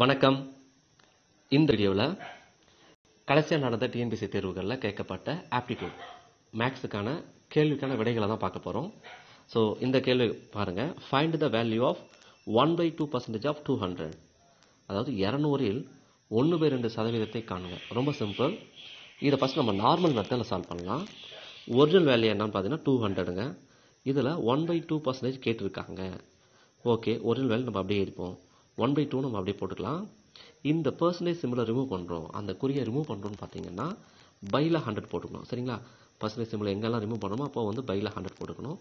வணக்கம். இந்த வீடியோவில் கடைசியாக நடந்த டிஎன்பிசி தேர்வுகளில் கேட்கப்பட்ட ஆப்டிடியூட் மேக்ஸுக்கான கேள்விக்கான விடைகளை தான் பார்க்க போகிறோம் ஸோ இந்த கேள்வி பாருங்கள் find the value of one by two percentage of two hundred அதாவது இரநூறில் ஒன்று பை ரெண்டு சதவீதத்தை காணுங்க. ரொம்ப சிம்பிள் இதை ஃபஸ்ட் நம்ம நார்மல் மெத்தடில் சால்வ் பண்ணலாம். ஒரிஜினல் வேல்யூ என்னன்னு பார்த்தீங்கன்னா டூ ஹண்ட்ரடுங்க இதில் ஒன் பை டூ பர்சன்டேஜ் கேட்டிருக்காங்க. ஓகே ஒரிஜினல் வேல்யூ நம்ம அப்படியே இருப்போம் ஒன் பை டூ நம்ம அப்படியே போட்டுக்கலாம். இந்த பர்சன்டேஜ் சிம்பிளை ரிமூவ் பண்ணுறோம் அந்த குறியை ரிமூவ் பண்ணுறோம்னு பார்த்தீங்கன்னா பையில் ஹண்ட்ரட் போட்டுக்கணும். சரிங்களா? பர்சன்டேஜ் சிம்பிளை எங்கெல்லாம் ரிமூவ் பண்ணணுமோ அப்போ வந்து பையில் ஹண்ட்ரட் போட்டுக்கணும்.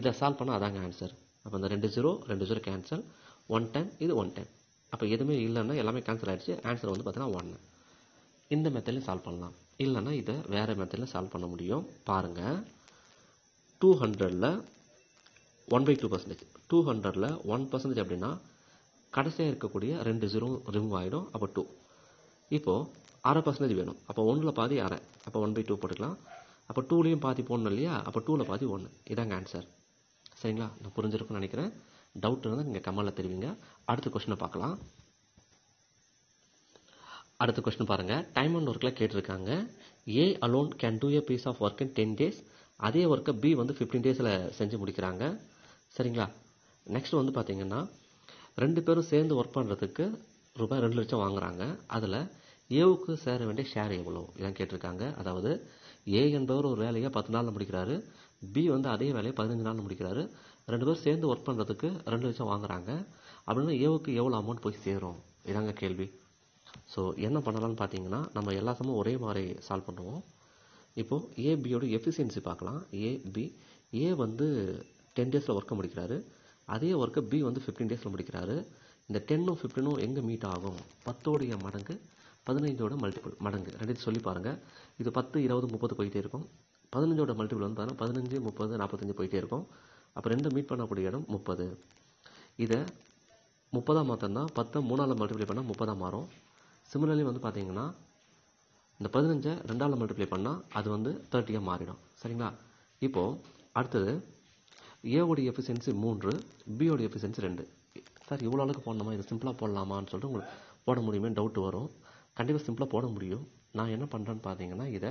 இதை சால்வ் பண்ணால் அதாங்க ஆன்சர் அப்போ இந்த ரெண்டு ஜீரோ ரெண்டு ஜீரோ கேன்சல் ஒன் டென் இது ஒன் டென் அப்போ எதுவுமே இல்லைன்னா எல்லாமே கேன்சல் ஆகிடுச்சு ஆன்சர் வந்து பார்த்தீங்கன்னா ஒன்று இந்த மெத்தட்லையும் சால்வ் பண்ணலாம். இல்லைன்னா இதை வேறு மெத்தடில் சால்வ் பண்ண முடியும். பாருங்கள் டூ ஹண்ட்ரடில் one by two percentage two ஹண்ட்ரடில் ஒன் பர்சன்டேஜ் அப்படின்னா கடைசியாக இருக்கக்கூடிய ரெண்டு ஜீரோ ரிமூவ் ஆகிடும் அப்போ டூ இப்போது அரை பர்சன்டேஜ் வேணும். அப்போ ஒன்றில் பாதி அரை. அப்போ ஒன் பை டூ போட்டுக்கலாம். அப்போ டூலையும் பாதி போடணும் இல்லையா? அப்போ டூவில் பாதி ஒன்று இதாங்க ஆன்சர் சரிங்களா? நான் புரிஞ்சிருக்குன்னு நினைக்கிறேன். டவுட் இருந்தால் நீங்கள் கமலில் தெரிவிங்க. அடுத்த கொஷினை பார்க்கலாம். அடுத்த கொஸ்டின் பாருங்கள் டைம் அண்ட் ஒர்க்கில் கேட்டிருக்காங்க. A alone can do a piece of work in ten days அதே ஒர்க்கை பி வந்து ஃபிஃப்டீன் டேஸில் செஞ்சு முடிக்கிறாங்க. சரிங்களா? நெக்ஸ்ட் வந்து பார்த்தீங்கன்னா ரெண்டு பேரும் சேர்ந்து ஒர்க் பண்ணுறதுக்கு ரூபாய் ரெண்டு லட்சம் வாங்குறாங்க. அதில் ஏவுக்கு சேர வேண்டிய ஷேர் எவ்வளோ இதான் கேட்டிருக்காங்க. அதாவது ஏ என்பவர் ஒரு வேலையை பத்து நாளில் முடிக்கிறாரு. பி வந்து அதே வேலையை பதினஞ்சு நாளில் முடிக்கிறாரு. ரெண்டு பேரும் சேர்ந்து ஒர்க் பண்ணுறதுக்கு ரெண்டு லட்சம் வாங்குறாங்க. அப்படின்னா ஏவுக்கு எவ்வளோ அமௌண்ட் போய் சேரும்? இதாங்க கேள்வி. ஸோ என்ன பண்ணலாம்னு பார்த்தீங்கன்னா நம்ம எல்லா ஒரே மாதிரி சால்வ் பண்ணுவோம். இப்போது ஏபியோட எஃபிஷியன்சி பார்க்கலாம். ஏபி ஏ வந்து டென் டேஸில் ஒர்க்கை முடிக்கிறாரு. அதே ஒர்க்கை பி வந்து ஃபிஃப்டீன் டேஸில் முடிக்கிறாரு. இந்த டென்னும் ஃபிஃப்டீனும் எங்கே மீட் ஆகும்? பத்தோடைய மடங்கு பதினைஞ்சோட மல்டிபிள் மடங்கு. ரெண்டு சொல்லி பாருங்கள் இது பத்து இருபது முப்பது போயிட்டே இருக்கும். பதினஞ்சோட மல்டிபிள் வந்து பார்த்தீங்கன்னா பதினஞ்சு முப்பது நாற்பத்தஞ்சு போயிட்டே இருக்கும். அப்போ ரெண்டு மீட் பண்ணக்கூடிய இடம் முப்பது. இதை முப்பதாம் மாற்றம்னா பத்தை மூணால் மல்டிப்ளை பண்ணால் முப்பதாக மாறும். சிமிலர்லி வந்து பார்த்தீங்கன்னா இந்த பதினஞ்சை ரெண்டால் மல்டிப்ளை பண்ணால் அது வந்து தேர்ட்டியாக மாறிடும். சரிங்களா? இப்போது அடுத்தது ஏவோடைய எஃபிஷியன்சி மூன்று பியோடைய எஃபிஷியன்சி ரெண்டு. சார் இவ்வளோ அளவுக்கு போடணுமா? இது சிம்பிளாக போடலாமான்னு சொல்லிட்டு உங்களுக்கு போட முடியுமே டவுட் வரும். கண்டிப்பாக சிம்பிளாக போட முடியும். நான் என்ன பண்ணுறேன்னு பார்த்தீங்கன்னா இதை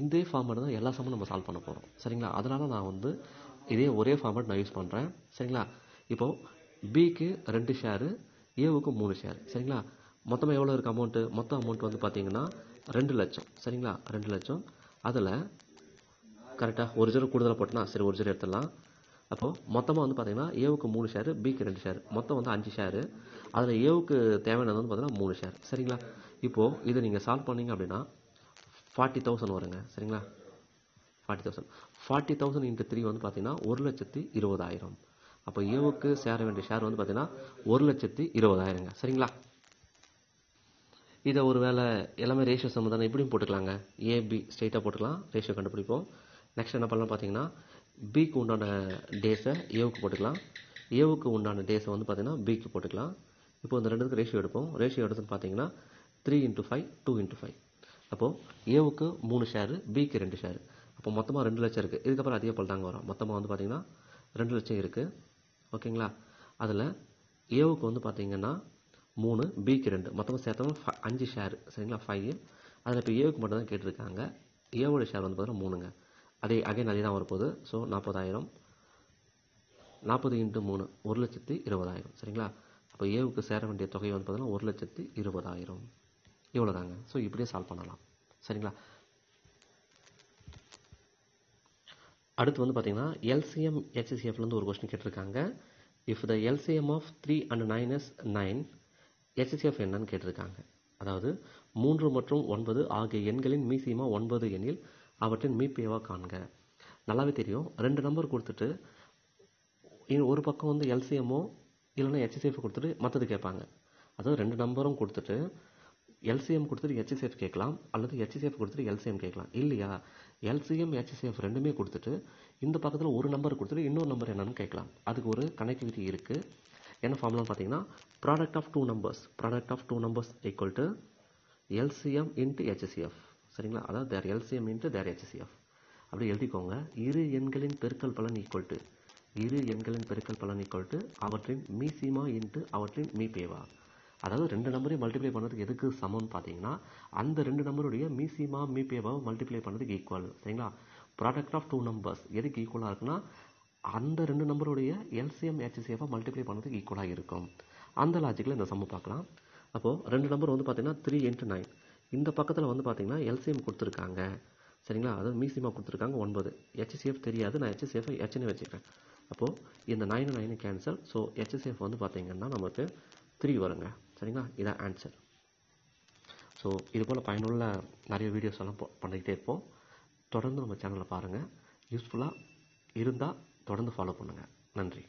இதே ஃபார்மேட் தான் எல்லா சமமும் நம்ம சால்வ் பண்ண போகிறோம் சரிங்களா? அதனால் நான் வந்து இதே ஒரே ஃபார்மேட் நான் யூஸ் பண்ணுறேன் சரிங்களா? இப்போது பிக்கு ரெண்டு ஷேரு ஏவுக்கு மூணு ஷேர் சரிங்களா? மொத்தமாக எவ்வளோ இருக்குது அமௌண்ட்டு மொத்த அமௌண்ட் வந்து பார்த்தீங்கன்னா ரெண்டு லட்சம். சரிங்களா? ரெண்டு லட்சம். அதில் கரெக்டாக ஒரு ஜீரோ கூடுதலாக போட்டோன்னா சரி ஒரு ஜீரோ எடுத்துடலாம். அப்போது மொத்தமாக வந்து பார்த்தீங்கன்னா ஏவுக்கு மூணு ஷேரு பிக்கு ரெண்டு ஷேர் மொத்தம் வந்து அஞ்சு ஷேரு அதில் ஏவுக்கு தேவையானது வந்து பார்த்தீங்கன்னா மூணு ஷேர் சரிங்களா? இப்போது இதை நீங்கள் சால்வ் பண்ணீங்க அப்படின்னா ஃபார்ட்டி தௌசண்ட் வருங்க. சரிங்களா? Forty thousand forty thousand into three வந்து பார்த்தீங்கன்னா ஒரு லட்சத்தி இருபதாயிரம். அப்போ ஏவுக்கு சேர வேண்டிய ஷேர் வந்து பார்த்தீங்கன்னா ஒரு லட்சத்தி இருபதாயிரங்க. சரிங்களா? இதை ஒரு வேளை எல்லாமே ரேஷியோ சம்ம இப்படியும் போட்டுக்கலாங்க. ஏபி ஸ்ட்ரெயிட்டாக போட்டுக்கலாம். ரேஷியோ கண்டுபிடிப்போம். நெக்ஸ்ட் என்ன பண்ணலாம் பார்த்தீங்கன்னா பிக்கு உண்டான டேஸை ஏவுக்கு போட்டுக்கலாம். ஏவுக்கு உண்டான டேஸை வந்து பார்த்தீங்கன்னா பிக்கு போட்டுக்கலாம். இப்போ இந்த ரெண்டுத்துக்கு ரேஷியோ எடுப்போம். ரேஷியோ எடுத்துன்னு பார்த்தீங்கன்னா three into five two into five அப்போது ஏவுக்கு மூணு ஷேரு பிக்கு ரெண்டு ஷேரு அப்போ மொத்தமாக ரெண்டு லட்சம் இருக்குது இதுக்கப்புறம் அதே போல் தாங்க வரும். மொத்தமாக வந்து பார்த்தீங்கன்னா ரெண்டு லட்சம் இருக்குது ஓகேங்களா? அதில் ஏவுக்கு வந்து பார்த்தீங்கன்னா மூணு பிக்கு ரெண்டு. மொத்தமாக சேர்த்தவங்க அஞ்சு ஷேர் சரிங்களா? ஃபைவ் அதில் இப்போ ஏவுக்கு மட்டும் தான் கேட்டிருக்காங்க. ஏவோட ஷேர் வந்து பார்த்தீங்கன்னா மூணுங்க. அதே அகைன் அதே தான் வரப்போகுது. ஸோ நாற்பதாயிரம். நாற்பது இன்ட்டு மூணு ஒரு லட்சத்தி இருபதாயிரம். சரிங்களா? அப்போ ஏவுக்கு சேர வேண்டிய தொகை வந்து பார்த்தீங்கன்னா ஒரு லட்சத்தி இருபதாயிரம். இவ்வளோ தாங்க ஸோ இப்படியே சால்வ் பண்ணலாம். சரிங்களா? அடுத்து வந்து பார்த்தீங்கன்னா எல்சிஎம் ஹெச்சிசிஎஃப்லேருந்து ஒரு கொஸ்டின் கேட்டிருக்காங்க. If the LCM of three and nine is nine HCF என்னன்னு கேட்டிருக்காங்க. அதாவது மூன்று மற்றும் ஒன்பது ஆகிய எண்களின் மீசியமாக ஒன்பது எண்ணில் அவற்றின் மீப்பேவா காண்க. நல்லாவே தெரியும். ரெண்டு நம்பர் கொடுத்துட்டு ஒரு பக்கம் வந்து எல்சிஎம்மோ இல்லைன்னா ஹெச்சிசிஎஃப் கொடுத்துட்டு மற்றது கேட்பாங்க. அதாவது ரெண்டு நம்பரும் கொடுத்துட்டு எல்சிஎம் கொடுத்துட்டு ஹெச்சிசிஎஃப் கேட்கலாம் அல்லது ஹெச்சிசிஎஃப் கொடுத்துட்டு எல்சிஎம் கேட்கலாம். இல்லையா? எல்சிஎம் ஹெச்சிசிஎஃப் ரெண்டுமே கொடுத்துட்டு இந்த பக்கத்தில் ஒரு நம்பர் கொடுத்துட்டு இன்னொரு நம்பர் என்னன்னு கேட்கலாம். அதுக்கு ஒரு கனெக்டிவிட்டி இருக்குது என்ன ஃபார்முலான்னு பார்த்தீங்கன்னா product of two numbers product of two numbers equal to LCM into HCF சரிங்களா? அதாவது their LCM into their HCF அப்படி எழுதிக்கோங்க. இரு எண்களின் பெருக்கல் பலன் ஈக்குவல் டு இரு எண்களின் பெருக்கல் பலன் ஈக்குவல் டு அவற்றின் மீசிமா இன்ட்டு அவற்றின் மீபேவா அதாவது ரெண்டு நம்பரையும் மல்டிப்ளை பண்ணுறதுக்கு எதுக்கு சமம்னு பார்த்தீங்கன்னா அந்த ரெண்டு நம்பருடைய மீசிமா மீபேவாவை மல்டிப்ளை பண்ணுறதுக்கு ஈக்குவல் சரிங்களா? ப்ராடக்ட் ஆஃப் டூ நம்பர்ஸ் எதுக்கு ஈக்குவலாக இருக்குன்னா அந்த ரெண்டு நம்பருடைய எல்சிஎம் ஹெச்சிசிஎஃபாக மல்டிப்ளை பண்ணுறதுக்கு ஈக்குவலாக இருக்கும். அந்த லாஜிக்கில் இந்த சம்மு பார்க்கலாம். அப்போது ரெண்டு நம்பர் வந்து பார்த்தீங்கன்னா த்ரீ இன்ட்டு நைன் இந்த பக்கத்தில் வந்து பார்த்தீங்கன்னா எல்சிஎம் கொடுத்துருக்காங்க. சரிங்களா? அதாவது மீசிமா கொடுத்துருக்காங்க ஒன்பது. ஹெச்சிஎஃப் தெரியாது. நான் ஹெச்சிஎஃப் ஹெச்னு வச்சுக்கிறேன். அப்போது இந்த nine nine cancel so HCF வந்து பார்த்திங்கன்னா நமக்கு த்ரீ வருங்க. சரிங்களா? இதான் ஆன்சர் ஸோ இது போல் பயனுள்ள நிறைய வீடியோஸ் எல்லாம் பண்ணிக்கிட்டே இருப்போம். தொடர்ந்து நம்ம சேனலை பாருங்கள் யூஸ்ஃபுல்லாக இருந்தால் தொடர்ந்து ஃபாலோ பண்ணுங்கள் நன்றி.